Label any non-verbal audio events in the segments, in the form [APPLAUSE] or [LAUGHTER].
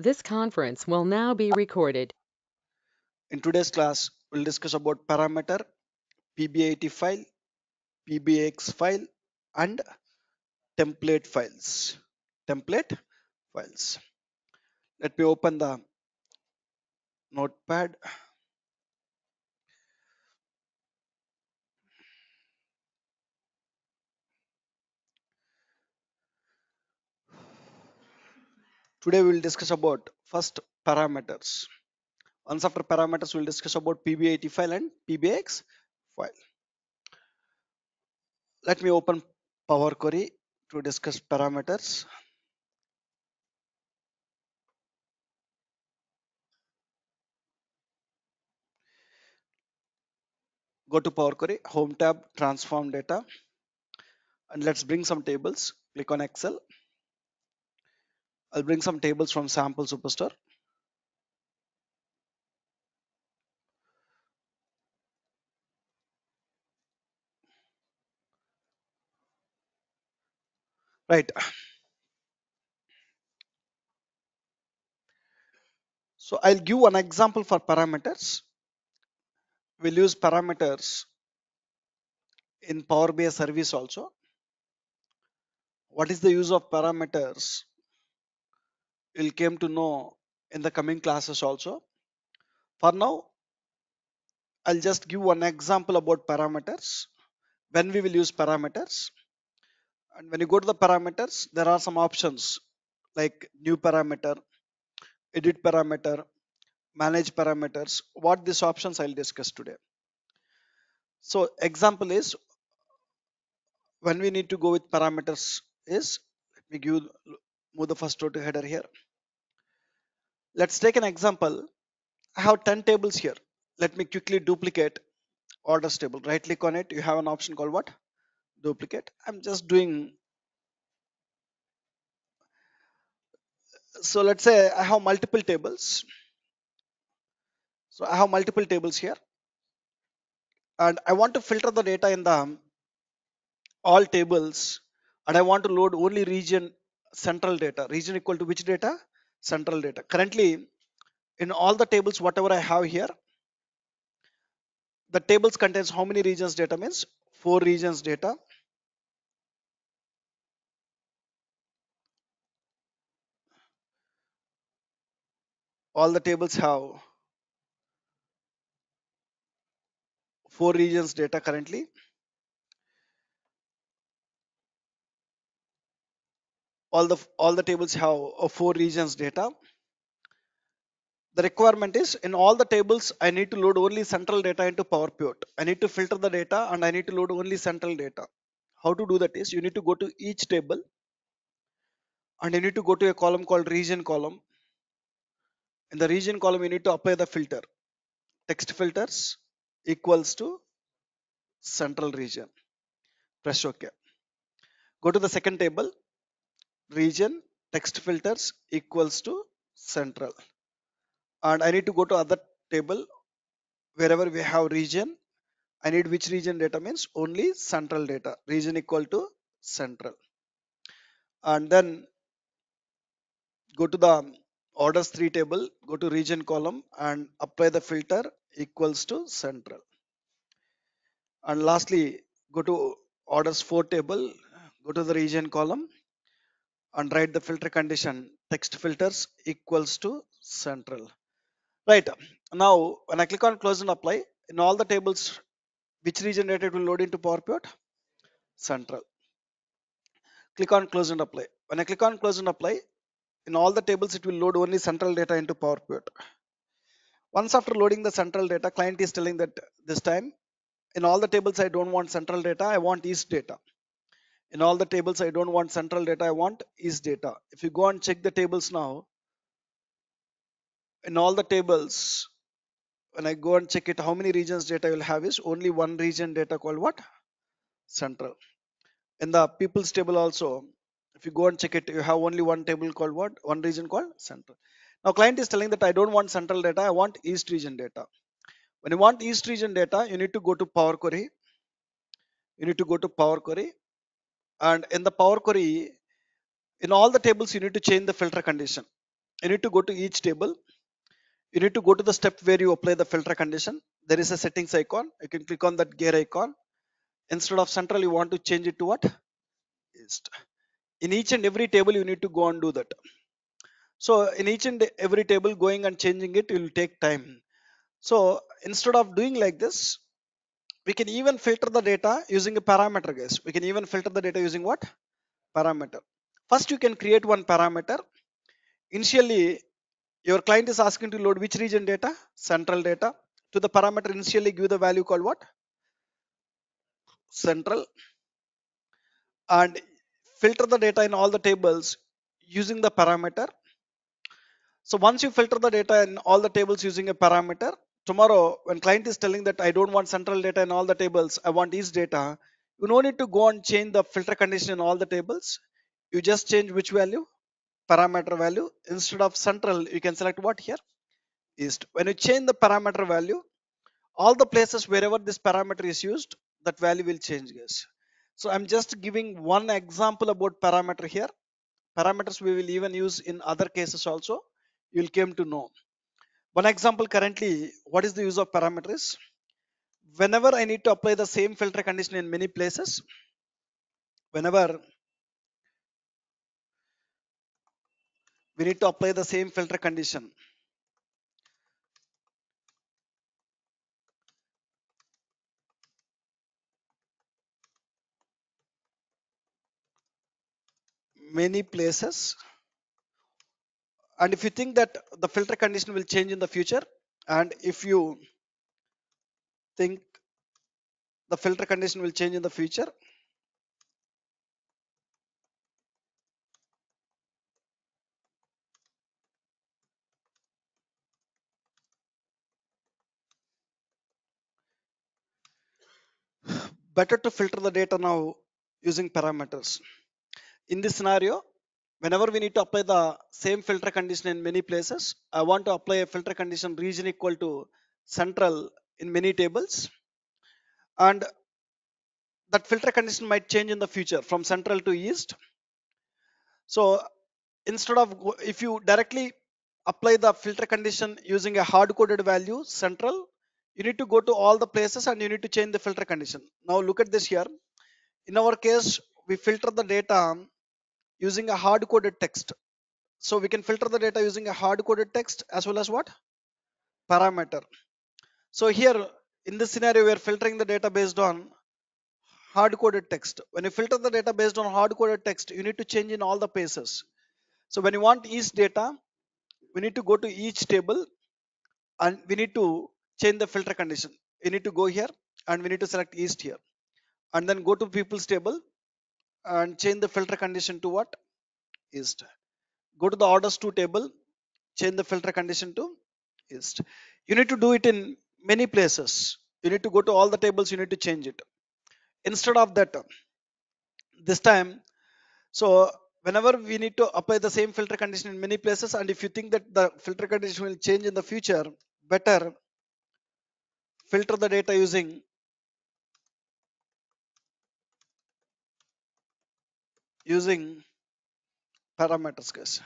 This conference will now be recorded. In today's class, we'll discuss about parameter, PBIT file, PBIX file, and template files. Template files. Let me open the notepad. Today we will discuss about first parameters. Once after parameters, we'll discuss about PBIT file and PBIX file. Let me open Power Query to discuss parameters. Go to Power Query, Home tab, Transform Data, and let's bring some tables. Click on Excel. I'll bring some tables from Sample Superstore. Right. So I'll give an example for parameters. We'll use parameters in Power BI service also. What is the use of parameters? You'll came to know in the coming classes also. For now, I'll just give one example about parameters. When we will use parameters. And when you go to the parameters, there are some options like new parameter, edit parameter, manage parameters. What these options I'll discuss today. So example is when we need to go with parameters is let me give move the first row to header here. Let's take an example. I have 10 tables here. Let me quickly duplicate orders table. Right click on it. You have an option called what? Duplicate. I'm just doing. So let's say I have multiple tables. So I have multiple tables here. And I want to filter the data in the um, all tables and I want to load only region central data. Region equal to which data? Central data. Currently, in all the tables, whatever I have here, the tables contains how many regions data means four regions data. All the tables have four regions data currently. All the all the tables have uh, four regions data. The requirement is in all the tables, I need to load only central data into Power Pivot. I need to filter the data and I need to load only central data. How to do that is you need to go to each table and you need to go to a column called region column. In the region column, you need to apply the filter. Text filters equals to central region. Press OK. Go to the second table. Region text filters equals to central. And I need to go to other table wherever we have region. I need which region data means only central data. Region equal to central. And then go to the orders 3 table, go to region column and apply the filter equals to central. And lastly, go to orders 4 table, go to the region column and write the filter condition text filters equals to central. Right now, when I click on close and apply, in all the tables, which region data will load into Power Pivot? Central. Click on close and apply. When I click on close and apply, in all the tables it will load only central data into Power Pivot. Once after loading the central data, client is telling that this time in all the tables I don't want central data, I want east data. In all the tables I don't want central data, I want east data. If you go and check the tables now, in all the tables, when I go and check it, how many regions data you'll have is only one region data called what? Central. In the people's table also, if you go and check it, you have only one table called what? One region called central. Now client is telling that I don't want central data, I want east region data. When you want east region data, you need to go to Power Query. You need to go to Power Query. And in the Power Query, in all the tables, you need to change the filter condition. you need to go to each table. You need to go to the step where you apply the filter condition. There is a settings icon. You can click on that gear icon. Instead of central you want to change it to what? East. In each and every table you need to go and do that. So in each and every table going and changing it will take time. So instead of doing like this we can even filter the data using a parameter guys. We can even filter the data using what? Parameter. First you can create one parameter. Initially your client is asking to load which region data? Central data. To the parameter initially give the value called what? Central. And filter the data in all the tables using the parameter. So once you filter the data in all the tables using a parameter tomorrow when client is telling that i don't want central data in all the tables i want each data you no need to go and change the filter condition in all the tables. You just change which value? Parameter value. Instead of central you can select what? Here east. When you change the parameter value all the places wherever this parameter is used that value will change guys. So i'm just giving one example about parameter here. Parameters we will even use in other cases also. You'll came to know one example currently what is the use of parameters? Whenever i need to apply the same filter condition in many places whenever we need to apply the same filter condition many places and if you think that the filter condition will change in the future and if you think the filter condition will change in the future [SIGHS] better to filter the data now using parameters. In this scenario whenever we need to apply the same filter condition in many places i want to apply a filter condition region equal to central in many tables. And that filter condition might change in the future from central to east. So instead of if you directly apply the filter condition using a hard coded value central you need to go to all the places and you need to change the filter condition. Now look at this here. In our case we filter the data using a hard coded text. So we can filter the data using a hard coded text as well as what? Parameter. So here in this scenario we are filtering the data based on hard coded text. When you filter the data based on hard coded text you need to change in all the places. So when you want each data we need to go to each table and we need to change the filter condition. You need to go here and we need to select east here and then go to people's table and change the filter condition to what? East go to the orders to table change the filter condition to east you need to do it in many places. You need to go to all the tables you need to change it. Instead of that this time so whenever we need to apply the same filter condition in many places and if you think that the filter condition will change in the future better filter the data using using parameters guys.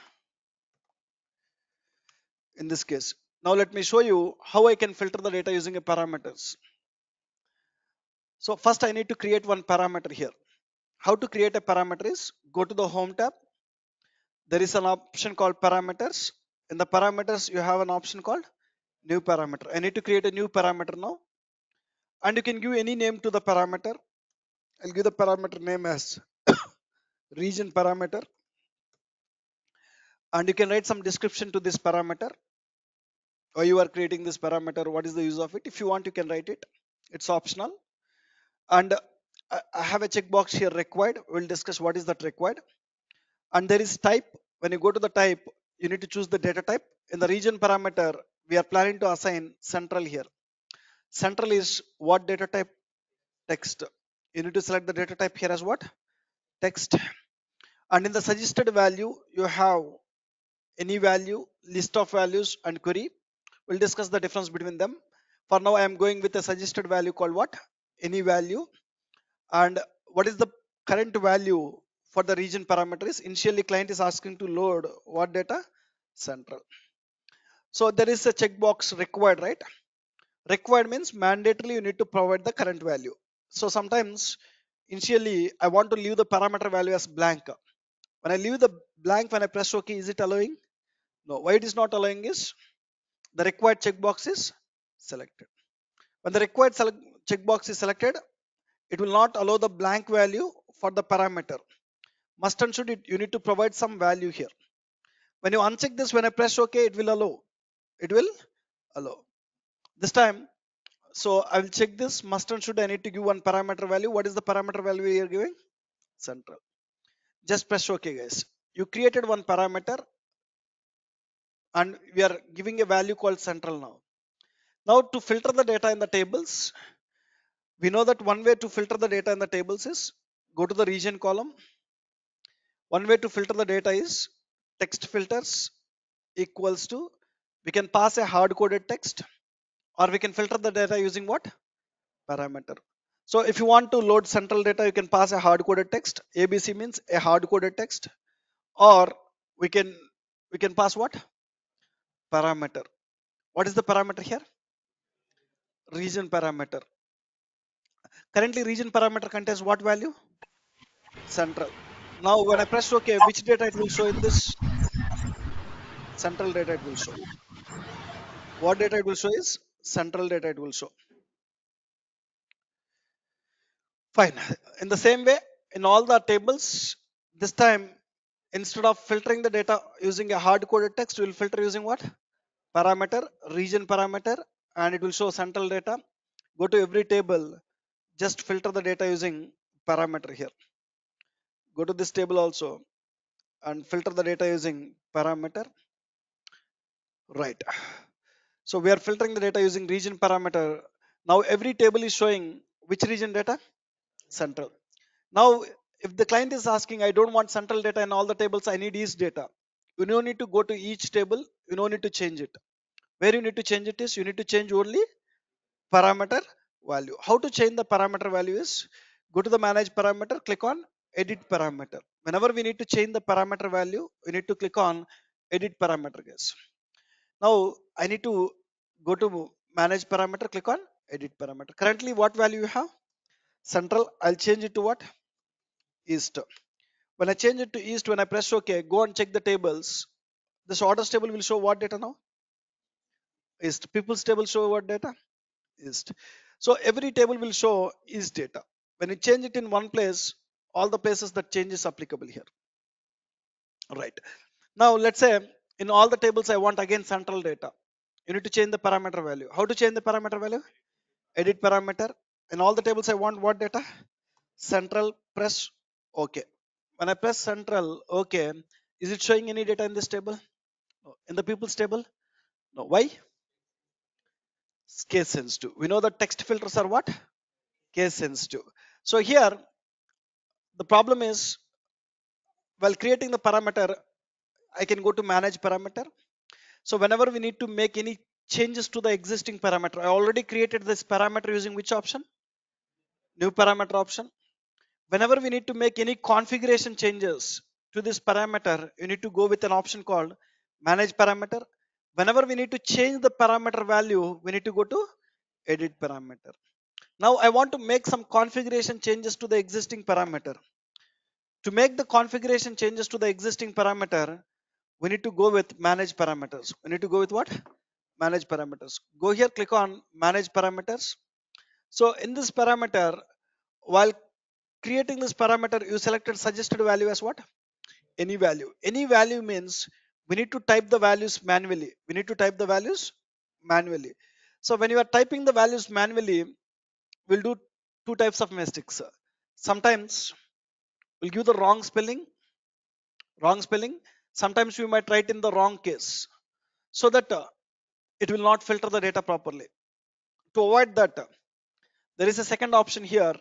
In this case now let me show you how i can filter the data using a parameters. So first i need to create one parameter here. How to create a parameter is go to the home tab. There is an option called parameters. In the parameters you have an option called new parameter. I need to create a new parameter now. And you can give any name to the parameter. I'll give the parameter name as region parameter. And you can write some description to this parameter. Or you are creating this parameter? What is the use of it? If you want you can write it. It's optional. And I have a checkbox here required. We'll discuss what is that required. And there is type. When you go to the type you need to choose the data type. In the region parameter we are planning to assign central here. Central is what data type? Text. You need to select the data type here as what? Text and in the suggested value you have any value list of values and query we'll discuss the difference between them for now i am going with a suggested value called what any value and what is the current value for the region parameter is initially client is asking to load what data central. So there is a checkbox required, right? Required means mandatorily you need to provide the current value. So sometimes initially I want to leave the parameter value as blank. When I leave the blank when I press OK, is it allowing? No. Why it is not allowing is the required checkbox is selected. When the required checkbox is selected, it will not allow the blank value for the parameter. Must and should it, you need to provide some value here. When you uncheck this, when I press OK, it will allow. It will allow. This time, so I will check this must and should I need to give one parameter value. What is the parameter value you are giving? Central. Just press OK guys. You created one parameter and we are giving a value called central now. Now to filter the data in the tables, we know that one way to filter the data in the tables is go to the region column. One way to filter the data is text filters equals to, we can pass a hard coded text or we can filter the data using what? Parameter. So if you want to load central data, you can pass a hard coded text. ABC means a hard coded text or we can, we can pass what? Parameter. What is the parameter here? Region parameter. Currently region parameter contains what value? Central. Now when I press OK, which data it will show in this? Central data it will show. What data it will show is central data it will show. Fine. In the same way, in all the tables, this time instead of filtering the data using a hard coded text, we will filter using what? Parameter, region parameter, and it will show central data. Go to every table, just filter the data using parameter here go to this table also and filter the data using parameter right so we are filtering the data using region parameter now every table is showing which region data central now if the client is asking i don't want central data in all the tables i need east data you don't need to go to each table you don't need to change it where you need to change it is you need to change only parameter value. How to change the parameter value is go to the manage parameter, click on edit parameter. Whenever we need to change the parameter value, we need to click on edit parameter guys. Now I need to go to manage parameter, click on edit parameter. Currently what value you have? Central, I'll change it to what? East. When I change it to east, when I press OK, go and check the tables. This orders table will show what data now? East. People's table show what data? East. So every table will show is data. When you change it in one place, all the places that change is applicable here. Right. Now let's say in all the tables I want again central data. You need to change the parameter value. How to change the parameter value? Edit parameter. In all the tables I want what data? Central press OK. When I press central OK, is it showing any data in this table? In the people's table? No. Why? case sensitive. We know that text filters are what? Case sensitive. So here, the problem is, while creating the parameter, I can go to manage parameter. So whenever we need to make any changes to the existing parameter, I already created this parameter using which option? New parameter option. Whenever we need to make any configuration changes to this parameter, you need to go with an option called manage parameter. Whenever we need to change the parameter value we need to go to edit parameter. Now I want to make some configuration changes to the existing parameter. To make the configuration changes to the existing parameter we need to go with manage parameters. We need to go with what manage parameters. Go here click on manage parameters. So in this parameter while creating this parameter you selected suggested value as what? Any value. Any value means we need to type the values manually. We need to type the values manually. So when you are typing the values manually we'll do two types of mistakes. Sometimes we'll give the wrong spelling wrong spelling. Sometimes we might write in the wrong case. So that uh, it will not filter the data properly. To avoid that there is a second option here.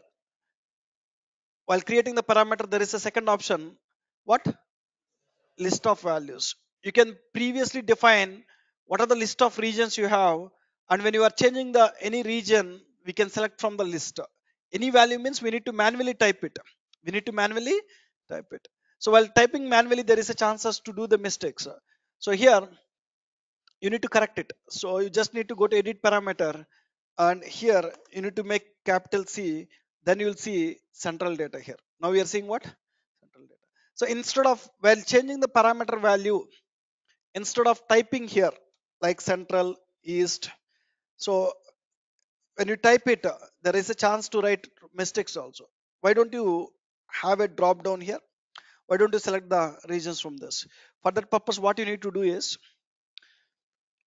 While creating the parameter there is a second option. What? List of values. You can previously define what are the list of regions you have and when you are changing the any region we can select from the list. Any value means we need to manually type it. We need to manually type it. So while typing manually there is a chances to do the mistakes. So here you need to correct it. So you just need to go to edit parameter and here you need to make capital C then you will see central data here. Now we are seeing what? Central data. So instead of while changing the parameter value instead of typing here like central east so when you type it there is a chance to write mistakes also why don't you have a drop down here why don't you select the regions from this for that purpose what you need to do is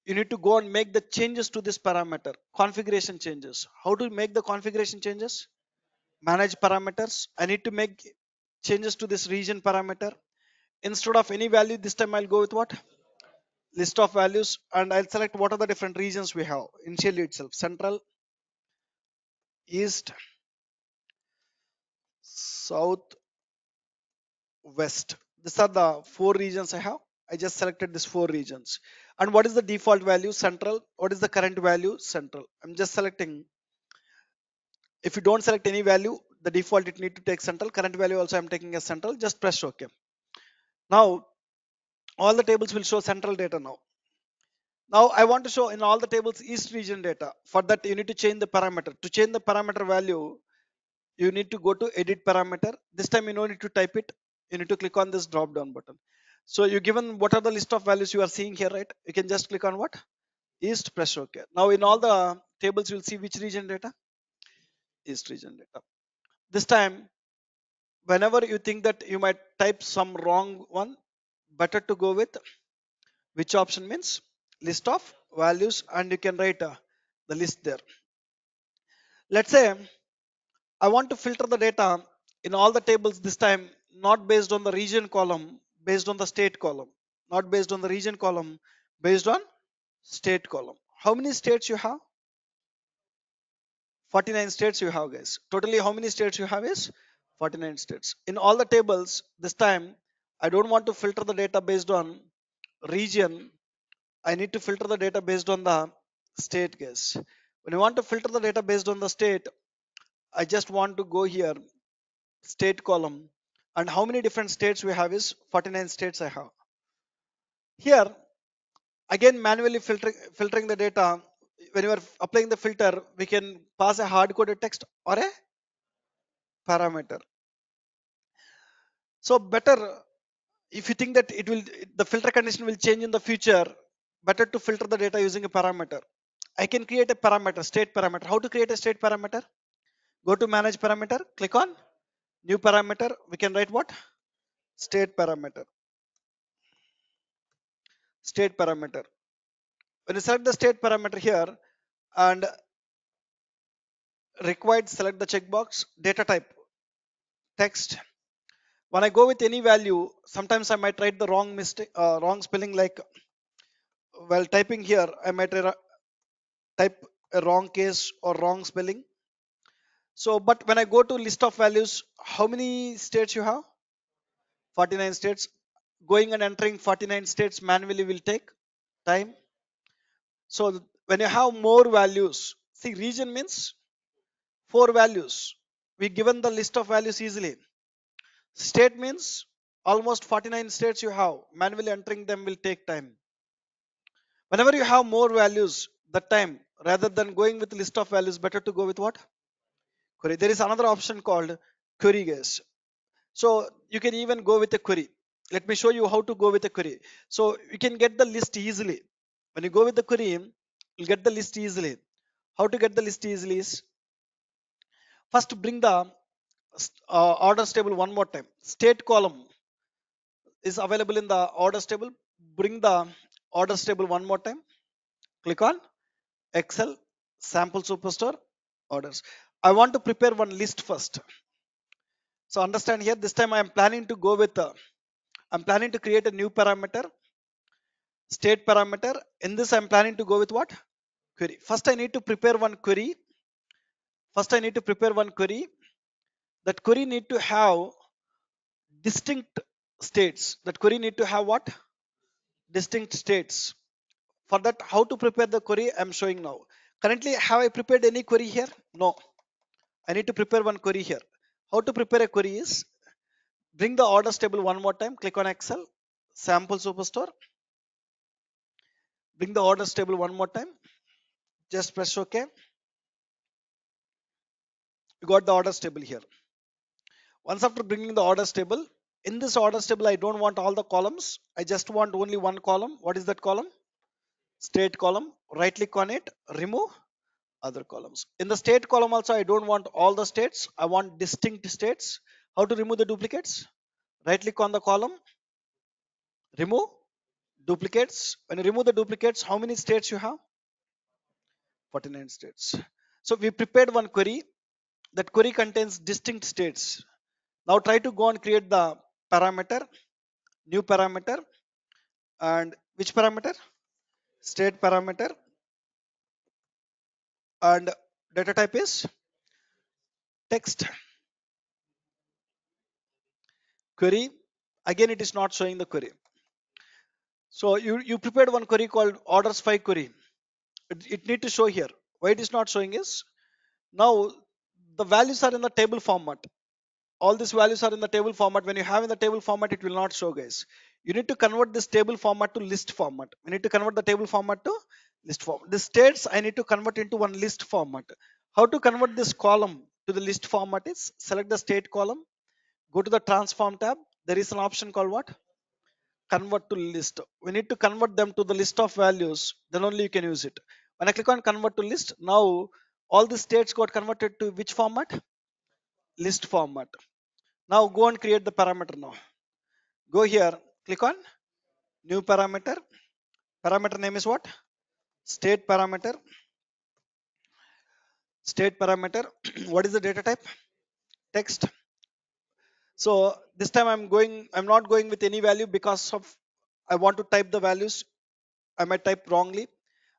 you need to go and make the changes to this parameter configuration changes. How to make the configuration changes? Manage parameters. I need to make changes to this region parameter. Instead of any value this time i'll go with what? List of values and i'll select what are the different regions we have. Initially itself central east south west. These are the four regions i have. I just selected these four regions and what is the default value? Central. What is the current value? Central. I'm just selecting. If you don't select any value the default it need to take central. Current value also i'm taking as central. Just press ok. Now all the tables will show central data now. Now i want to show in all the tables east region data. For that you need to change the parameter. To change the parameter value you need to go to edit parameter. This time you don't need to type it. You need to click on this drop down button so you given what are the list of values you are seeing here right? You can just click on what? East press ok now in all the tables you will see which region data? East region data. This time whenever you think that you might type some wrong one better to go with which option means list of values and you can write uh, the list there. Let's say I want to filter the data in all the tables this time not based on the region column based on the state column not based on the region column based on state column. How many states you have? 49 states you have guys. Totally how many states you have is 49 states. In all the tables this time I don't want to filter the data based on region. I need to filter the data based on the state guys. When you want to filter the data based on the state I just want to go here state column and how many different states we have is 49 states I have. Here again manually filtering filtering the data. When you are applying the filter we can pass a hard coded text or a parameter. So better if you think that it will the filter condition will change in the future better to filter the data using a parameter. I can create a parameter state parameter. How to create a state parameter? Go to manage parameter click on new parameter we can write what? State parameter. State parameter. When you select the state parameter here and required select the checkbox data type text when i go with any value sometimes i might write the wrong mistake uh, wrong spelling like while typing here i might type a wrong case or wrong spelling so but when i go to list of values how many states you have? 49 states. Going and entering 49 states manually will take time. So when you have more values see region means four values. We given the list of values easily. State means almost 49 states you have. Manually entering them will take time. Whenever you have more values the time rather than going with list of values better to go with what query. There is another option called query guys so you can even go with a query. Let me show you how to go with a query. So you can get the list easily. When you go with the query you'll get the list easily. How to get the list easily is first bring the uh, orders table one more time. State column is available in the orders table. Bring the orders table one more time. Click on excel sample superstore orders i want to prepare one list first. So understand here this time i am planning to go with uh, i'm planning to create a new parameter state parameter. In this i'm planning to go with what? Query. First i need to prepare one query. First i need to prepare one query. That query need to have distinct states. That query need to have what? Distinct states. For that how to prepare the query i'm showing now. Currently have i prepared any query here? No i need to prepare one query here. How to prepare a query is bring the orders table one more time click on excel sample superstore. Bring the orders table one more time just press ok you got the orders table here. Once after bringing the orders table in this orders table i don't want all the columns. I just want only one column. What is that column? State column. Right click on it. Remove other columns. In the state column also i don't want all the states. I want distinct states. How to remove the duplicates? Right click on the column. Remove duplicates. When you remove the duplicates how many states you have? 49 states. So we prepared one query. That query contains distinct states. Now try to go and create the parameter new parameter. And which parameter? State parameter and data type is text. Query. Again it is not showing the query. So you you prepared one query called orders 5 query. It, it need to show here. Why it is not showing is now the values are in the table format. All these values are in the table format. When you have in the table format it will not show guys. You need to convert this table format to list format. We need to convert the table format to list form. The states i need to convert into one list format. How to convert this column to the list format is select the state column go to the transform tab. There is an option called what? Convert to list. We need to convert them to the list of values then only you can use it. When i click on convert to list now all the states got converted to which format? List format. Now go and create the parameter now. Go here click on new parameter. Parameter name is what state parameter state parameter [CLEARS THROAT] what is the data type? Text. So this time i'm going i'm not going with any value because of i want to type the values i might type wrongly.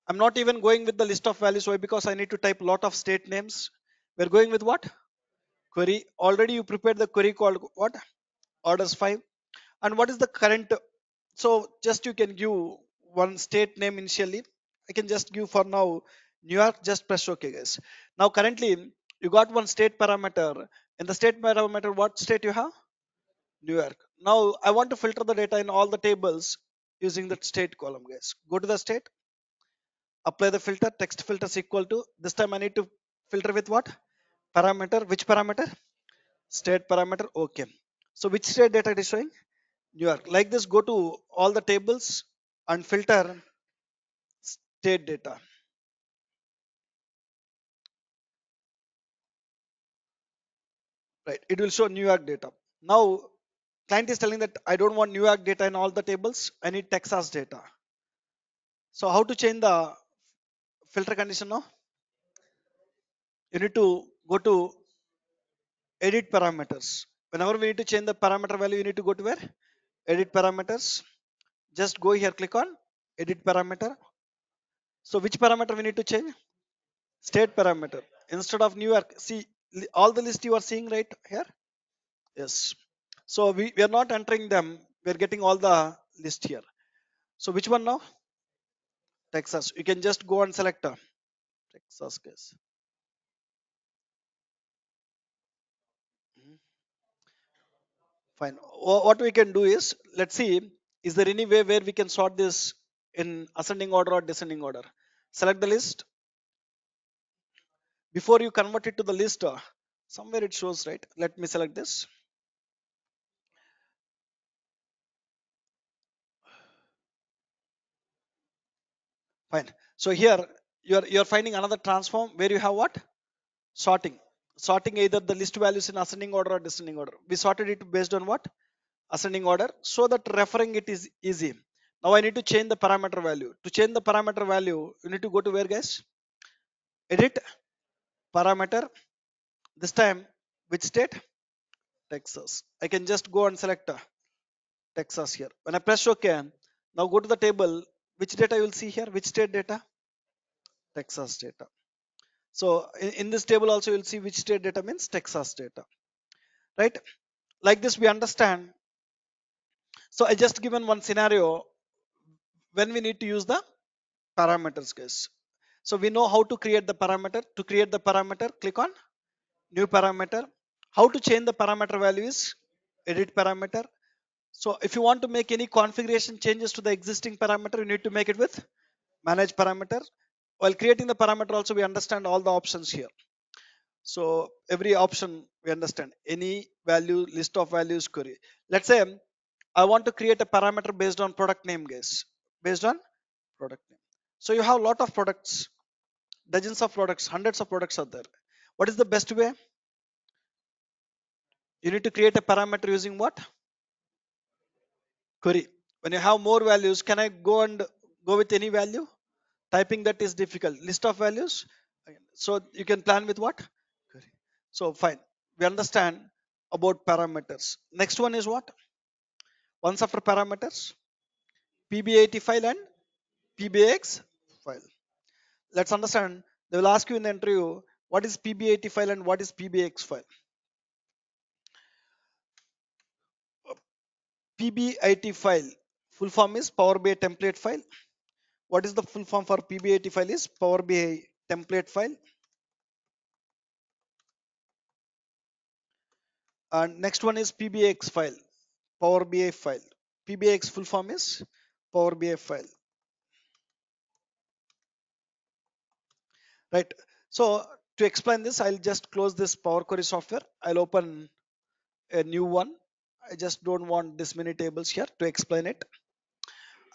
I'm not even going with the list of values why? Because i need to type a lot of state names. We're going with what? Query. Already you prepared the query called what? Orders 5 and what is the current so just you can give one state name initially i can just give for now. New york just press ok guys. Now currently you got one state parameter. In the state parameter what state you have? New york. Now i want to filter the data in all the tables using that state column guys. Go to the state. Apply the filter. Text filter is equal to this time i need to filter with what? Parameter. Which parameter? State parameter. Okay. So which state data it is showing? New york. Like this go to all the tables and filter state data. Right it will show new york data. Now client is telling that i don't want new york data in all the tables i need texas data. So how to change the filter condition now? You need to go to edit parameters. Whenever we need to change the parameter value you need to go to where? Edit parameters. Just go here click on edit parameter so which parameter we need to change? State parameter. Instead of new york see all the list you are seeing right here? Yes. So we, we are not entering them. We are getting all the list here. So which one now? Texas. You can just go and select uh, texas case. Mhm. fine. What we can do is let's see is there any way where we can sort this in ascending order or descending order? Select the list. Before you convert it to the list uh, somewhere it shows right? Let me select this. Fine. So here you're you're finding another transform where you have what? Sorting. Sorting either the list values in ascending order or descending order. We sorted it based on what? Ascending order so that referring it is easy now i need to change the parameter value. To change the parameter value you need to go to where guys? Edit parameter this time which state texas. I can just go and select uh, texas here. When i press ok now go to the table. Which data you will see here? Which state data? Texas data. So in, in this table also you'll see which state data means texas data. Right? Like this we understand. So i just given one scenario when we need to use the parameters guys so we know how to create the parameter to create the parameter click on new parameter how to change the parameter value is edit parameter so if you want to make any configuration changes to the existing parameter you need to make it with manage parameter. While creating the parameter also we understand all the options here. So every option we understand any value list of values query. Let's say I want to create a parameter based on product name guys based on product name. So you have a lot of products dozens of products hundreds of products are there. What is the best way? You need to create a parameter using what? Query. When you have more values can I go and go with any value? Typing that is difficult. List of values. So you can plan with what? Query. So fine. We understand about parameters. Next one is what? Once after parameters, PBIT file and PBIX file. Let's understand. They will ask you in the interview what is PBIT file and what is PBIX file. PBIT file full form is Power BI template file. What is the full form for PBIT file is Power BI template file. And next one is PBIX file, Power BI file. PBIX full form is Power BI file. Right. So to explain this, I'll just close this Power Query software. I'll open a new one I just don't want this many tables here to explain it.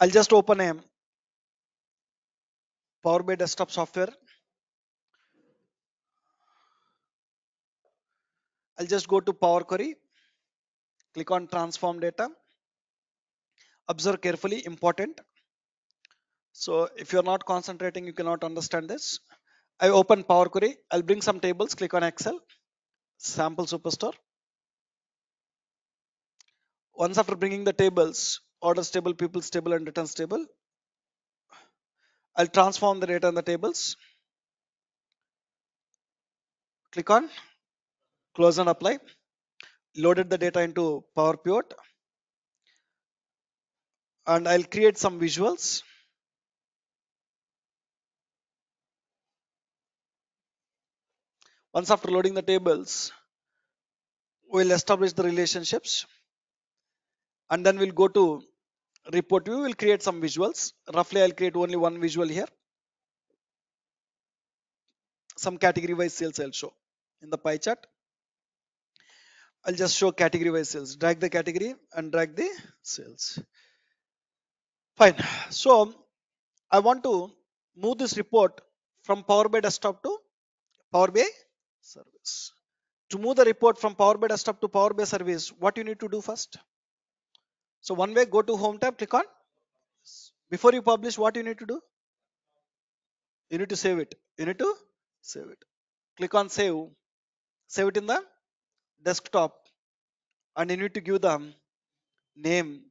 I'll just open a Power BI desktop software. I'll just go to Power Query, click on transform data. Observe carefully, important. So if you're not concentrating, you cannot understand this. I open Power Query. I'll bring some tables, click on Excel, sample superstore once after bringing the tables orders table people's table and returns table I'll transform the data in the tables click on close and apply loaded the data into Power Pivot and I'll create some visuals. Once after loading the tables we'll establish the relationships. And then we'll go to report view. We'll create some visuals. Roughly i'll create only one visual here. Some category wise sales i'll show in the pie chart. I'll just show category wise sales. Drag the category and drag the sales fine so i want to move this report from power bi desktop to power bi service to move the report from power bi desktop to power bi service what you need to do first so one way, go to home tab, click on. Before you publish, what you need to do? You need to save it. You need to save it. Click on save. Save it in the desktop. And you need to give the name.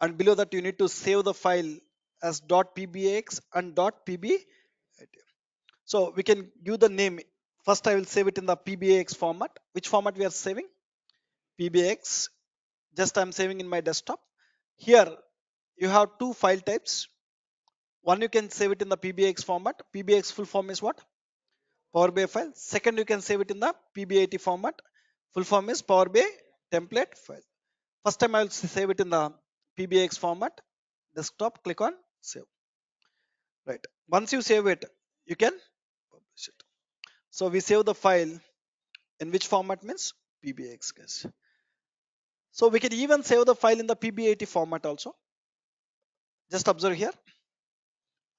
And below that, you need to save the file as .pbix and .pb. So we can give the name. First, I will save it in the PBIX format. Which format we are saving? PBIX. Just I'm saving in my desktop here you have two file types one you can save it in the pbix format pbix full form is what power bi file second you can save it in the pbit format full form is power bi template file first time i will save it in the pbix format desktop click on save right once you save it you can publish it so we save the file in which format means pbix guys so we can even save the file in the PBIT format also. Just observe here.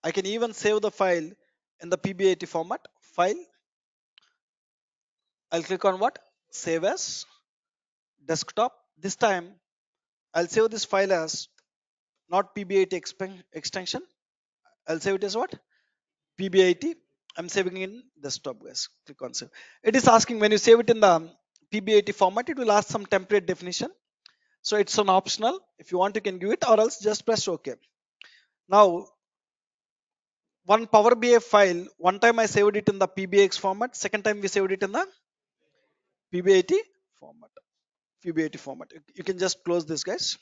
I can even save the file in the PBIT format. File. I'll click on what? Save as desktop. This time I'll save this file as not PBIT extension. I'll save it as what? PBIT. I'm saving in desktop guys. Click on save. It is asking when you save it in the PBIT format, it will ask some template definition. So it's an optional. If you want, you can give it or else just press OK. Now, one Power BI file, one time I saved it in the PBIX format, second time we saved it in the PBIT format. PBIT format. You can just close this, guys.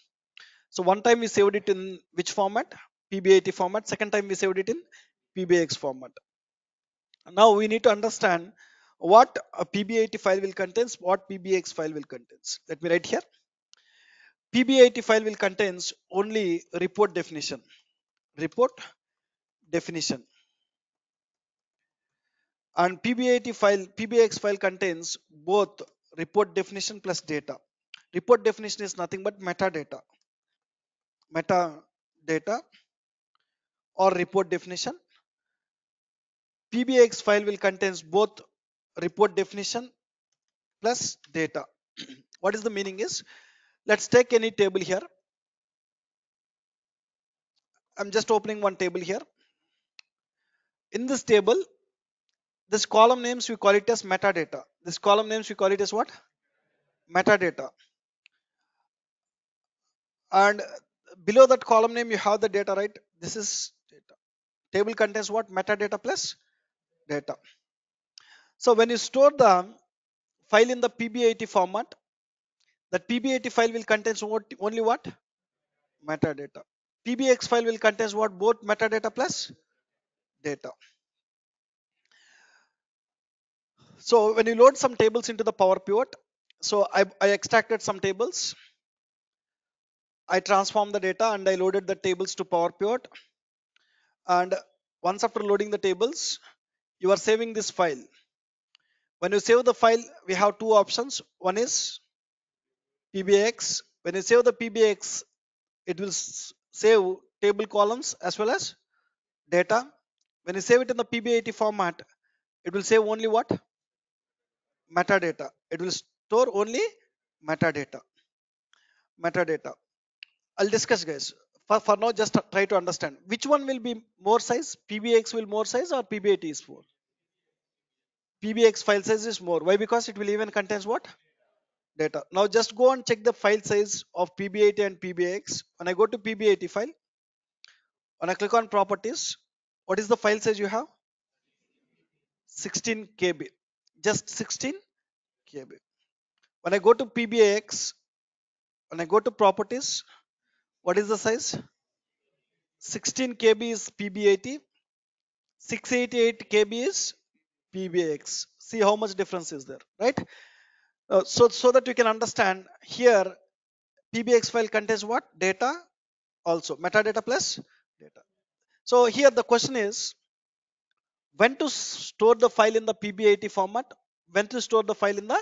So one time we saved it in which format? PBIT format. Second time we saved it in PBIX format. Now we need to understand what a PBIT file will contains, what PBIX file will contains. Let me write here. PBIT file will contains only report definition. Report definition. And PBIT file, PBIX file contains both report definition plus data. Report definition is nothing but metadata. Metadata or report definition. PBIX file will contains both report definition plus data. [CLEARS THROAT] what is the meaning is, let's take any table here. I'm just opening one table here. In this table, this column names we call it as metadata. This column names we call it as what? Metadata. And below that column name you have the data, right? This is data. Table contains what? Metadata plus data. So when you store the file in the PBIT format, that PBIT file will contain what, only what? Metadata. PBIX file will contain what? Both metadata plus data. So when you load some tables into the Power Pivot, so I, I extracted some tables. I transformed the data and I loaded the tables to Power Pivot. And once after loading the tables, you are saving this file. When you save the file, we have two options. One is PBIX. When you save the PBIX, it will save table columns as well as data. When you save it in the PBIT format, it will save only what? Metadata. It will store only metadata. Metadata. I'll discuss guys. For, for now, just try to understand. Which one will be more size? PBIX will more size or PBIT is more? PBIX file size is more. Why? Because it will even contains what? Data. Now just go and check the file size of PBIT and PBIX. When I go to PBIT file, when I click on properties, what is the file size you have? 16 KB. Just 16 KB. When I go to PBIX, when I go to properties, what is the size? 16 KB is PBIT, 688 KB is PBIX. See how much difference is there, right? Uh, so, so that you can understand here, PBIX file contains what? Data also, metadata plus data. So here the question is, when to store the file in the PBIT format, when to store the file in the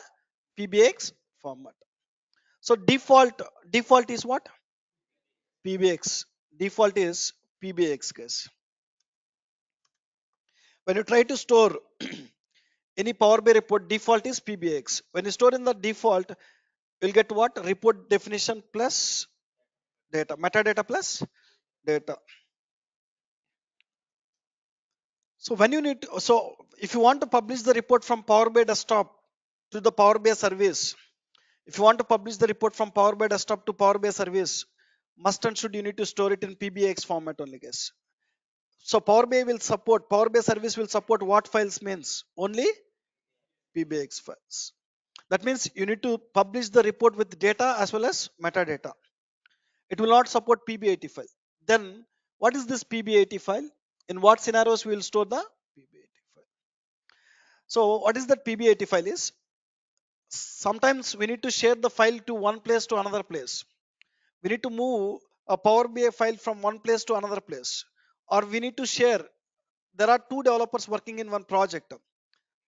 PBIX format. So default, default is what? PBIX. Default is PBIX guys. When you try to store [CLEARS THROAT] any Power BI report, default is PBIX. When you store in the default, you'll get what? Report definition plus data, metadata plus data. So when you need, to, so if you want to publish the report from Power BI desktop to the Power BI service, if you want to publish the report from Power BI desktop to Power BI service, must and should you need to store it in PBIX format only guys. So Power BI will support, Power BI service will support what files means? Only PBIX files. That means you need to publish the report with data as well as metadata. It will not support PBIT file. Then what is this PBIT file? In what scenarios we will store the PBIT file? So what is that PBIT file is? Sometimes we need to share the file to one place to another place. We need to move a Power BI file from one place to another place. Or we need to share. There are two developers working in one project.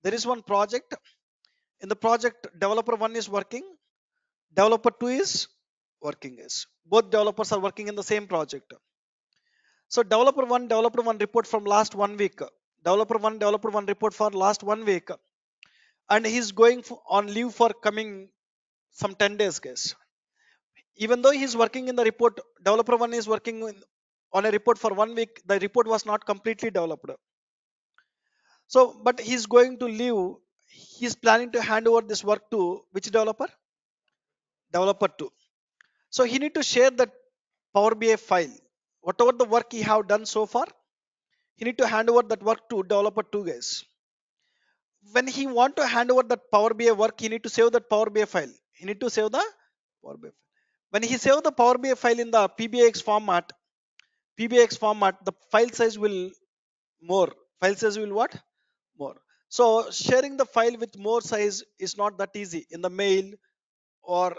There is one project. In the project developer one is working. Developer two is working is. Both developers are working in the same project. So developer one developer one report from last one week. Developer one developer one report for last one week. And he's going on leave for coming some 10 days guys even though he's working in the report developer one is working on a report for one week the report was not completely developed. So but he's going to leave he's planning to hand over this work to which developer? Developer 2 so he need to share that power bi file. Whatever the work he have done so far he need to hand over that work to developer 2 guys. When he want to hand over that power bi work he need to save that power bi file. He need to save the power bi file when he save the power bi file in the pbix format PBIX format, the file size will more. File size will what? More. So sharing the file with more size is not that easy. In the mail or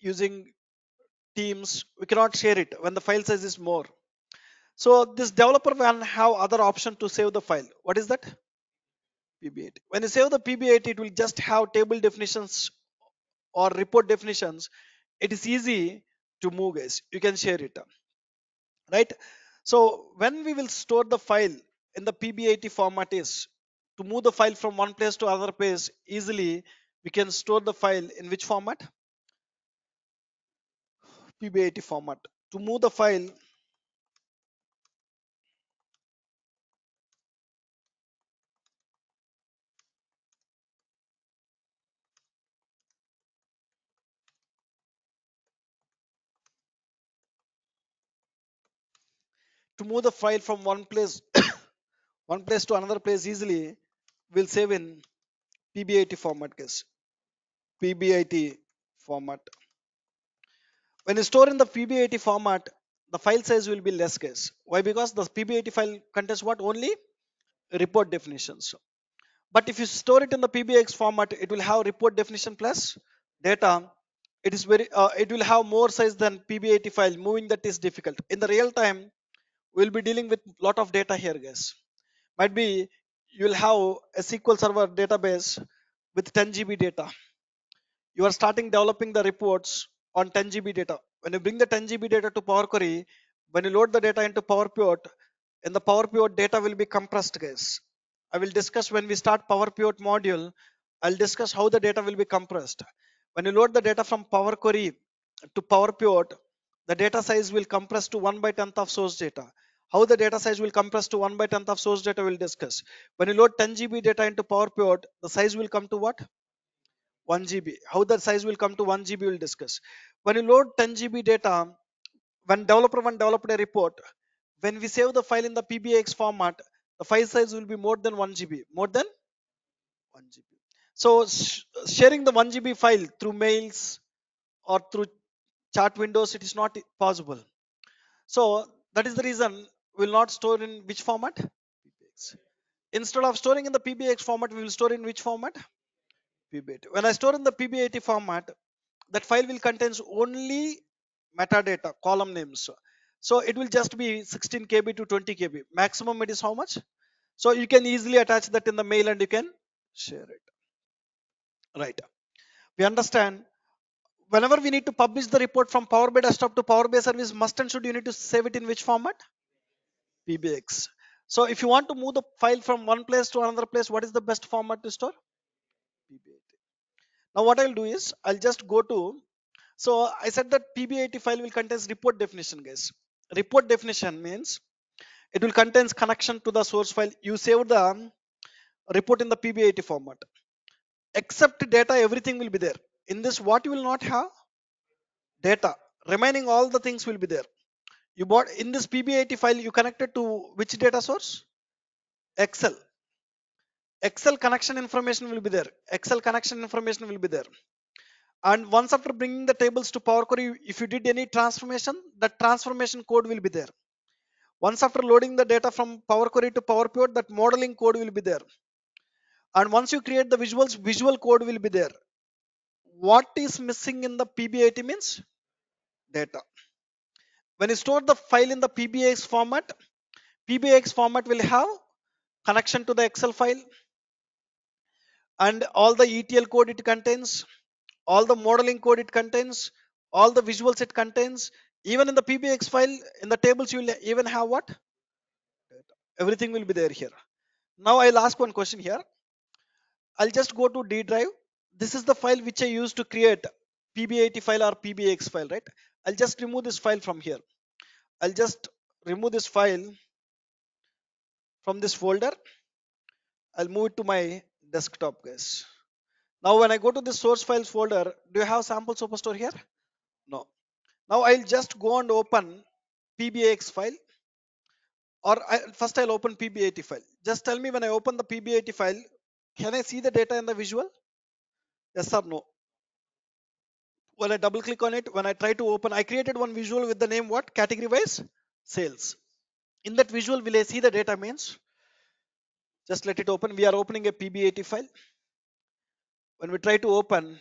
using Teams, we cannot share it when the file size is more. So this developer will have other option to save the file. What is that? PBIT. When you save the PBIT, it will just have table definitions or report definitions. It is easy to move guys. You can share it. Um, right? So when we will store the file in the PBIT format is to move the file from one place to another place easily, we can store the file in which format? PBIT format. To move the file move the file from one place [COUGHS] one place to another place easily we'll save in pbit format guys pbit format. When you store in the pbit format the file size will be less guys why? Because the pbit file contains what? Only report definitions. But if you store it in the pbix format it will have report definition plus data. It is very uh, it will have more size than pbit file. Moving that is difficult. In the real time we'll be dealing with a lot of data here guys. Might be you'll have a sql server database with 10 gb data. You are starting developing the reports on 10 gb data. When you bring the 10 gb data to power query when you load the data into power pivot in the power pivot data will be compressed guys. I will discuss when we start power pivot module i'll discuss how the data will be compressed. When you load the data from power query to power pivot the data size will compress to 1 by 10th of source data how the data size will compress to 1 by 10th of source data we'll discuss. When you load 10 gb data into power pivot the size will come to what? 1 gb how the size will come to 1 gb we'll discuss. When you load 10 gb data when developer one developed a report when we save the file in the pbix format the file size will be more than 1 gb more than 1 gb so sh- sharing the 1 gb file through mails or through chat windows it is not possible. So that is the reason we'll not store in which format? Pbix instead of storing in the pbix format we will store in which format? Pbit when i store in the pbit format that file will contains only metadata column names. So it will just be 16 kb to 20 kb maximum it is how much? So you can easily attach that in the mail and you can share it. Right. We understand. Whenever we need to publish the report from power bi desktop to power bi service must and should you need to save it in which format pbix so if you want to move the file from one place to another place what is the best format to store? Pbit now what i'll do is i'll just go to so i said that pbit file will contains report definition guys. Report definition means it will contains connection to the source file. You save the report in the pbit format. Except data everything will be there. In this what you will not have? Data. Remaining all the things will be there you bought in this pbit file you connected to which data source? Excel. Excel connection information will be there. Excel connection information will be there. And once after bringing the tables to power query if you did any transformation that transformation code will be there. Once after loading the data from power query to power pivot that modeling code will be there. And once you create the visuals visual code will be there. What is missing in the pbit means? Data when you store the file in the pbix format pbix format will have connection to the excel file and all the etl code it contains all the modeling code it contains all the visuals it contains. Even in the pbix file in the tables you will even have what? Everything will be there here. Now i'll ask one question here. I'll just go to d drive. This is the file which i used to create pbit file or pbix file right i'll just remove this file from here. I'll just remove this file from this folder. I'll move it to my desktop guys. Now when i go to the source files folder do you have sample superstore here? No. Now i'll just go and open pbix file or I, first i'll open pbit file. Just tell me when i open the pbit file can i see the data in the visual? Yes or no when i double click on it when i try to open i created one visual with the name what? Category wise sales. In that visual will i see the data means just let it open. We are opening a pbit file. When we try to open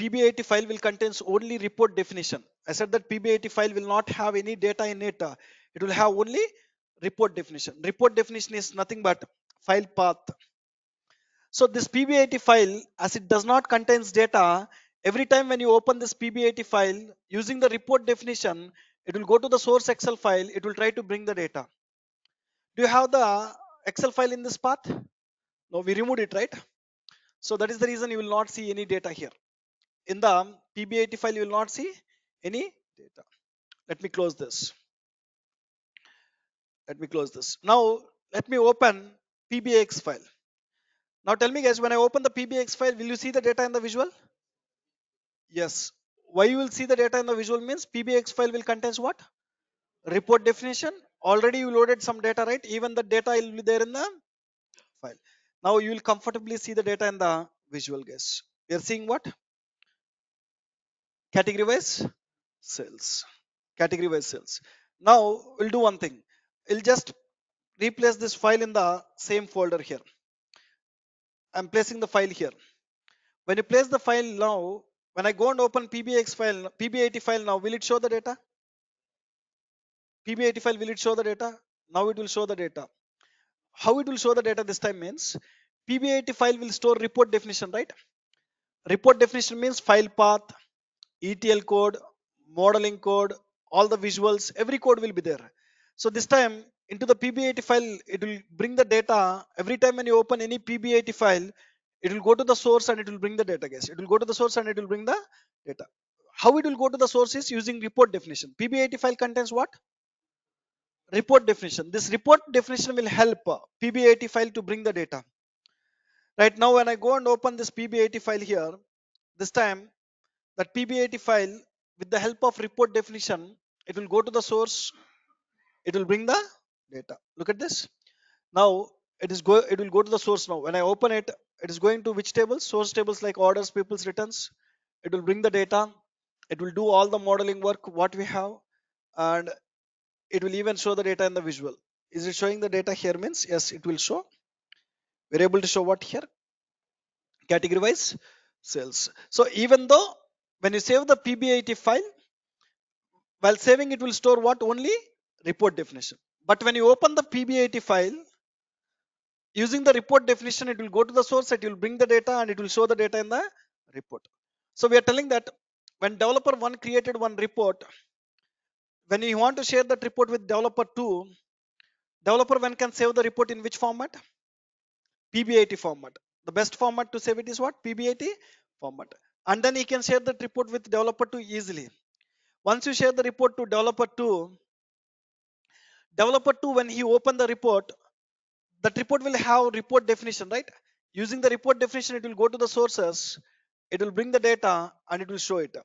pbit file will contains only report definition. I said that pbit file will not have any data in it. It will have only report definition. Report definition is nothing but file path. So this PBIT file, as it does not contains data, every time when you open this PBIT file using the report definition, it will go to the source Excel file. It will try to bring the data. Do you have the Excel file in this path? No, we removed it, right? So that is the reason you will not see any data here. In the PBIT file, you will not see any data. Let me close this. Let me close this. Now, let me open PBIX file. Now tell me guys, when I open the PBIX file, will you see the data in the visual? Yes. Why you will see the data in the visual means PBIX file will contains what? Report definition. Already you loaded some data, right? Even the data will be there in the file. Now you will comfortably see the data in the visual guys. We are seeing what? Category wise cells. Category wise cells. Now we'll do one thing. We'll just replace this file in the same folder here. I'm placing the file here. When you place the file now, when I go and open PBIX file, PBIT file now, will it show the data? PBIT file, will it show the data? Now it will show the data. How it will show the data this time means, PBIT file will store report definition, right? Report definition means file path, ETL code, modeling code, all the visuals, every code will be there. So this time into the PBIT file, it will bring the data. Every time when you open any PBIT file, it will go to the source and it will bring the data guys. It will go to the source and it will bring the data. How it will go to the source is using report definition. PBIT file contains what? Report definition. This report definition will help uh, PBIT file to bring the data. Right now when I go and open this PBIT file here, this time that PBIT file with the help of report definition, it will go to the source, it will bring the data. Look at this. Now it is go it will go to the source now. When I open it, it is going to which tables? Source tables like orders, people's returns. It will bring the data. It will do all the modeling work what we have and it will even show the data in the visual. Is it showing the data here means? Yes, it will show. We're able to show what here? Category wise cells. So even though when you save the PBIT file, while saving it will store what only report definition. But when you open the PBIT file, using the report definition, it will go to the source, it will bring the data and it will show the data in the report. So we are telling that when developer one created one report, when you want to share that report with developer two, developer one can save the report in which format? PBIT format. The best format to save it is what? PBIT format. And then he can share that report with developer two easily. Once you share the report to developer two, developer 2 when he open the report that report will have report definition right? Using the report definition it will go to the sources it will bring the data and it will show it.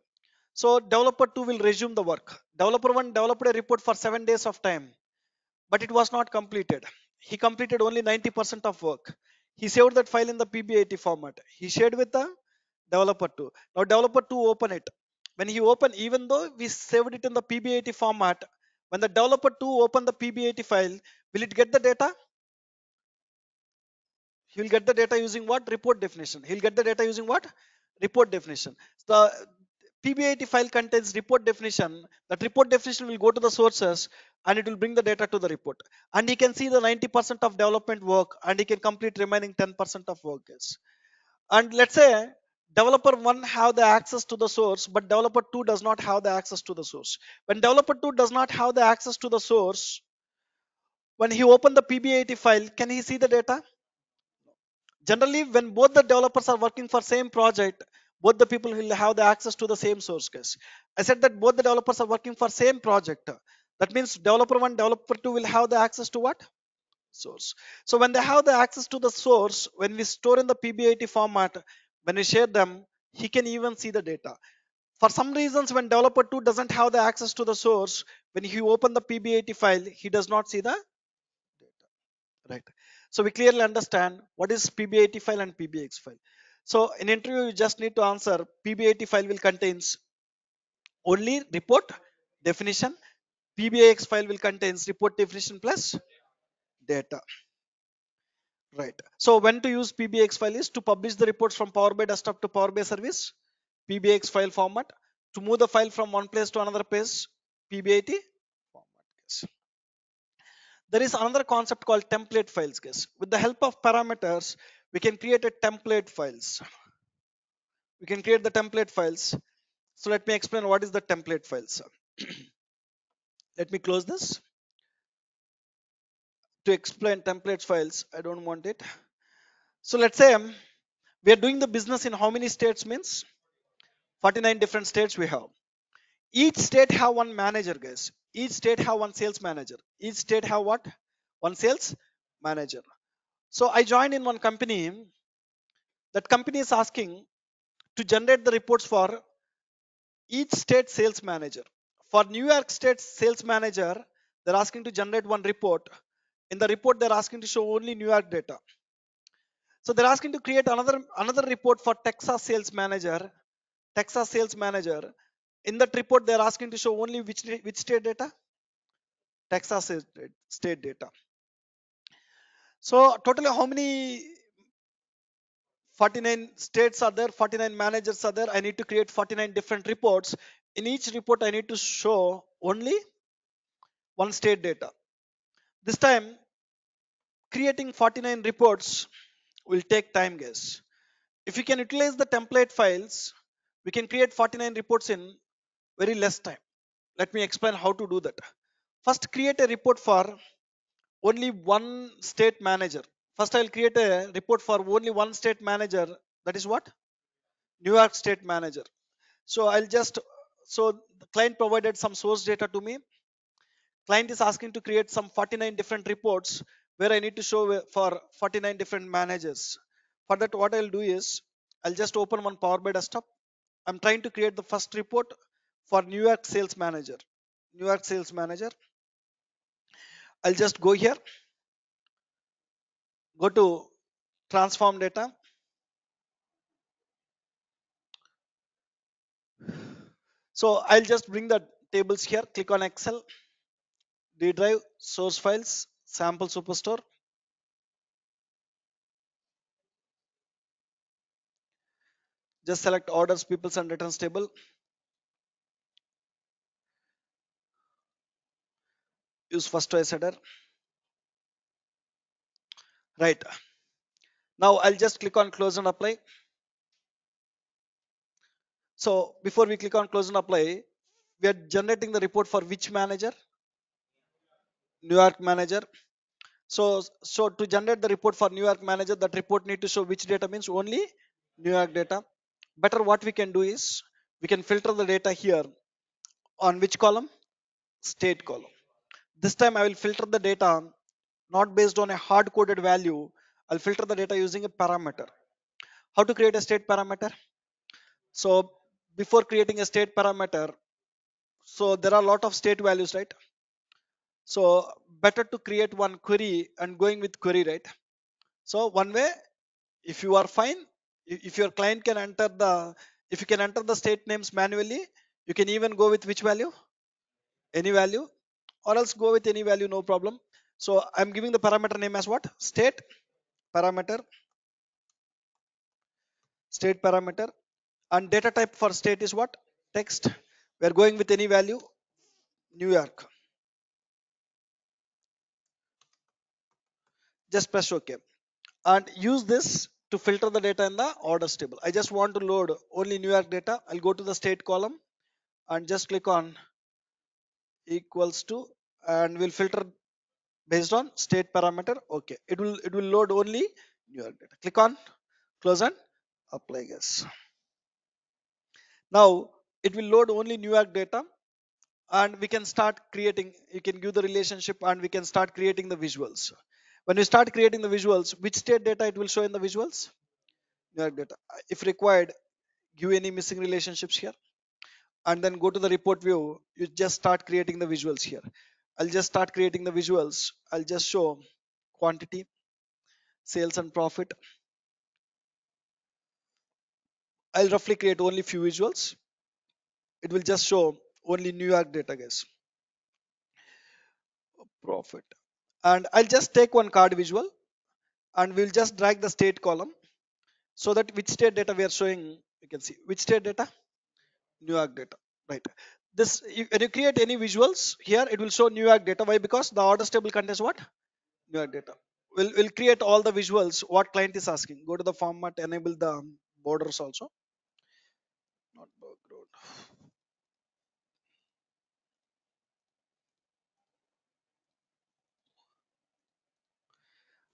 So developer 2 will resume the work. Developer 1 developed a report for 7 days of time but it was not completed. He completed only 90% of work. He saved that file in the pbit format. He shared with the developer 2 now developer 2 open it. When he open even though we saved it in the pbit format when the developer 2 open the PBIT file, will it get the data? He will get the data using what? Report definition. He'll get the data using what? Report definition. The PBIT file contains report definition. That report definition will go to the sources and it will bring the data to the report. And he can see the 90% of development work and he can complete remaining 10% of work. Is. And let's say developer 1 have the access to the source but developer 2 does not have the access to the source when developer 2 does not have the access to the source when he open the pbit file can he see the data generally when both the developers are working for same project both the people will have the access to the same source case. I said that both the developers are working for same project. That means developer 1 developer 2 will have the access to what? Source. So when they have the access to the source when we store in the pbit format when we share them he can even see the data. For some reasons when developer 2 doesn't have the access to the source when he open the pbit file he does not see the data. Right so we clearly understand what is pbit file and pbix file so in interview you just need to answer pbit file will contains only report definition pbix file will contains report definition plus data Right. So when to use PBIX file is to publish the reports from Power BI desktop to Power BI service, PBIX file format. To move the file from one place to another place, PBIT format. There is another concept called template files guys. With the help of parameters we can create a template files. We can create the template files. So let me explain what is the template files. [CLEARS THROAT] Let me close this. To explain templates files i don't want it. So let's say um, we are doing the business in how many states means? 49 different states we have. Each state have one manager guys each state have one sales manager. Each state have what? One sales manager. So i joined in one company. That company is asking to generate the reports for each state sales manager. For new york state sales manager they're asking to generate one report. In the report they're asking to show only new york data. So they're asking to create another another report for texas sales manager texas sales manager in that report they're asking to show only which which state data? Texas state data. So totally how many 49 states are there 49 managers are there i need to create 49 different reports. In each report i need to show only one state data. This time creating 49 reports will take time guys. If you can utilize the template files we can create 49 reports in very less time. Let me explain how to do that. First create a report for only one state manager. First i'll create a report for only one state manager. That is what? New york state manager. So i'll just so the client provided some source data to me. Client is asking to create some 49 different reports where i need to show for 49 different managers. For that what i'll do is i'll just open one power bi desktop. I'm trying to create the first report for new york sales manager. New york sales manager. I'll just go here. Go to transform data. So i'll just bring the tables here. Click on excel d drive source files sample superstore. Just select orders peoples and returns table use first choice header right. Now i'll just click on close and apply. So before we click on close and apply we are generating the report for which manager? New york manager. So so to generate the report for new york manager that report need to show which data means only new york data. Better what we can do is we can filter the data here. On which column? State column this time i will filter the data not based on a hard coded value. I'll filter the data using a parameter. How to create a state parameter? So before creating a state parameter so there are a lot of state values right? So better to create one query and going with query right? So one way if you are fine if your client can enter the if you can enter the state names manually you can even go with which value? Any value or else go with any value no problem. So i'm giving the parameter name as what? State parameter. State parameter. And data type for state is what? Text. We are going with any value new york. Just press ok. And use this to filter the data in the orders table. I just want to load only new york data. I'll go to the state column and just click on equals to and we'll filter based on state parameter. Okay it will it will load only new york data. Click on close and apply guys. Now it will load only new york data and we can start creating you can give the relationship and we can start creating the visuals. When we start creating the visuals which state data it will show in the visuals? New york data. If required give any missing relationships here and then go to the report view. You just start creating the visuals here. I'll just start creating the visuals. I'll just show quantity sales and profit. I'll roughly create only few visuals. It will just show only new york data guys. Profit. And i'll just take one card visual and we'll just drag the state column so that which state data we are showing you can see. Which state data new york data right this when you create any visuals here, it will show New York data. Why? Because the orders table contains what? New York data. We'll, we'll create all the visuals what client is asking. Go to the format, enable the borders also. Not background.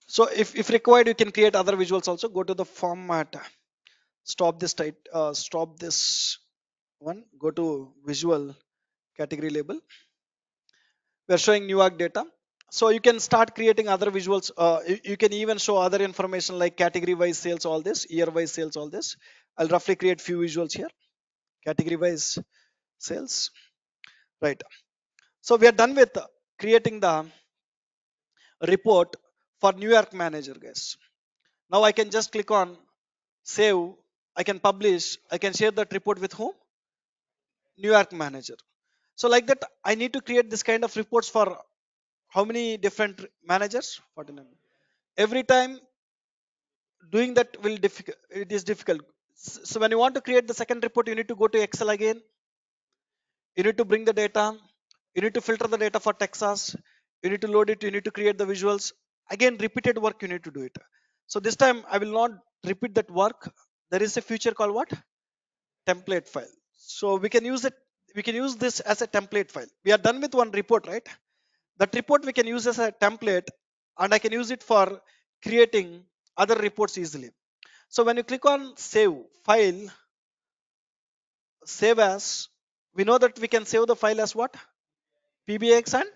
So if, if required, you can create other visuals also. Go to the format, stop this type, uh, stop this one, go to visual category label. We are showing New York data. So you can start creating other visuals. Uh, you, you can even show other information like category wise sales, all this, year wise sales, all this. I'll roughly create few visuals here. Category wise sales, right? So we are done with creating the report for New York manager, guys. Now I can just click on save. I can publish. I can share that report with whom? New York manager. So like that, I need to create this kind of reports for how many different managers? 49. Every time doing that will difficult. It is difficult. So when you want to create the second report, you need to go to Excel again. You need to bring the data. You need to filter the data for Texas. You need to load it. You need to create the visuals. Again, repeated work. You need to do it. So this time I will not repeat that work. There is a feature called what? Template file. So we can use it. We can use this as a template file. We are done with one report, right? That report we can use as a template and I can use it for creating other reports easily. So when you click on save file, save as, we know that we can save the file as what? PBIX and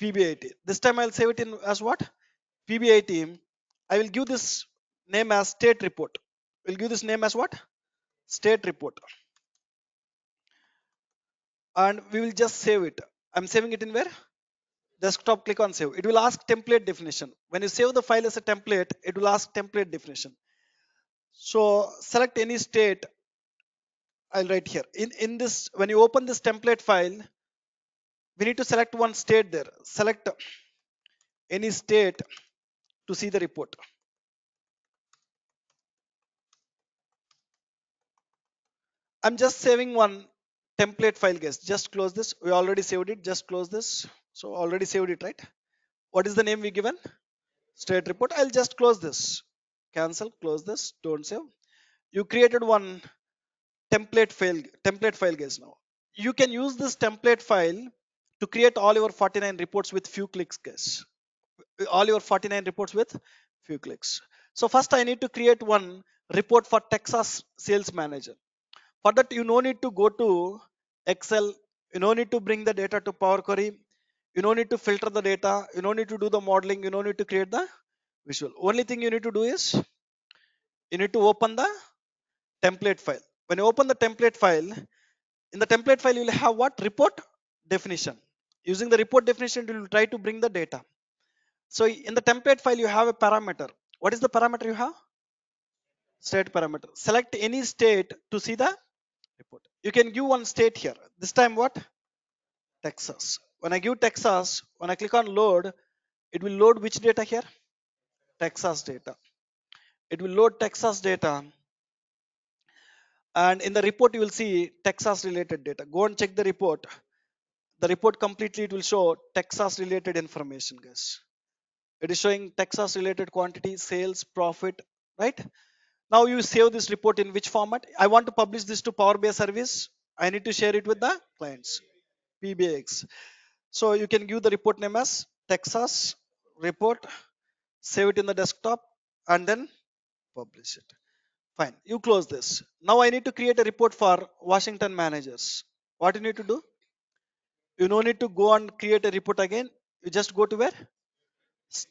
PBIT. This time I'll save it in as what? PBIT. I will give this name as state report. We'll give this name as what? State report. And we will just save it. I'm saving it in where? Desktop, click on save. It will ask template definition. When you save the file as a template, it will ask template definition. So select any state. I'll write here. In, in this, when you open this template file, we need to select one state there. Select any state to see the report. I'm just saving one template file guys. Just close this. We already saved it. Just close this. So already saved it, right? What is the name we given? State report. I'll just close this. Cancel, close this. Don't save. You created one template file, template file guys now. You can use this template file to create all your 49 reports with few clicks guys. All your 49 reports with few clicks. So first I need to create one report for Texas sales manager. For that you no need to go to Excel. You no need to bring the data to Power Query. You no need to filter the data. You no need to do the modeling. You no need to create the visual. Only thing you need to do is you need to open the template file. When you open the template file, in the template file you will have what report definition. Using the report definition, you will try to bring the data. So in the template file, you have a parameter. What is the parameter you have? State parameter. Select any state to see the report. You can give one state here. This time what? Texas. When I give Texas, when I click on load, it will load which data here? Texas data. It will load Texas data. And in the report, you will see Texas related data. Go and check the report. The report completely, it will show Texas related information, guys. It is showing Texas related quantity, sales, profit, right? Now you save this report in which format? I want to publish this to Power BI service. I need to share it with the clients. PBIX. So you can give the report name as Texas report, save it in the desktop, and then publish it. Fine. You close this. Now I need to create a report for Washington managers. What you need to do? You no need to go and create a report again. You just go to where?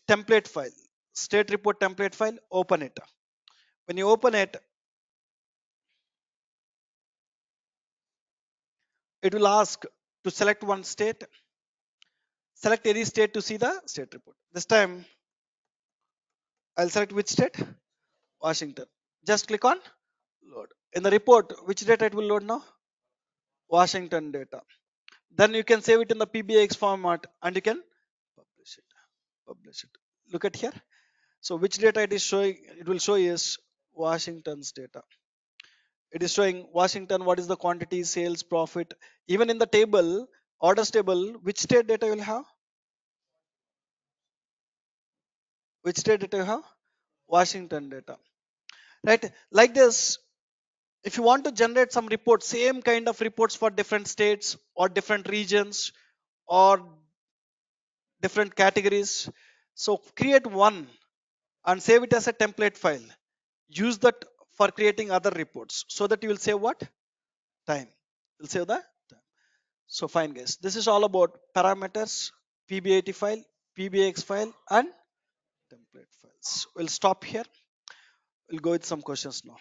Template file. State report template file. Open it. When you open it, it will ask to select one state. Select any state to see the state report. This time, I'll select which state? Washington. Just click on load. In the report, which data it will load now? Washington data. Then you can save it in the PBIX format and you can publish it. Publish it. Look at here. So which data it is showing, it will show is Washington's data. it is showing washington what is the quantity sales profit even in the table orders table which state data you will have? Which state data you have? Washington data. Right? Like this if you want to generate some reports same kind of reports for different states or different regions or different categories. So create one and save it as a template file use that for creating other reports so that you will save what? Time. You'll save the time. So fine guys. This is all about parameters pbit file pbix file and template files. We'll stop here. We'll go with some questions now